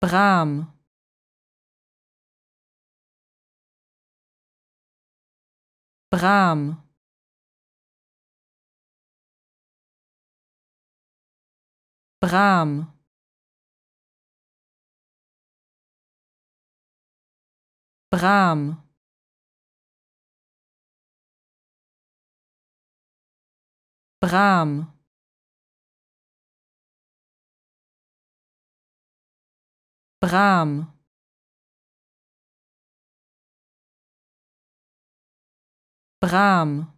Brahm Brahm Brahm Brahm Brahm Brahm Brahm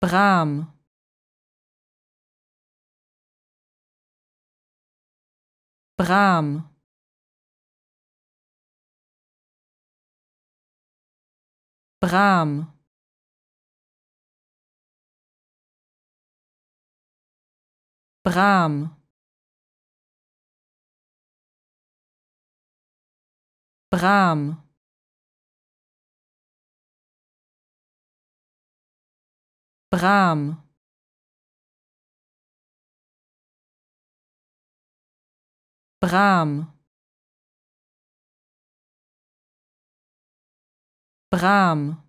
Brahm Brahm Brahm Brahm Brahm Brahm Brahm Brahm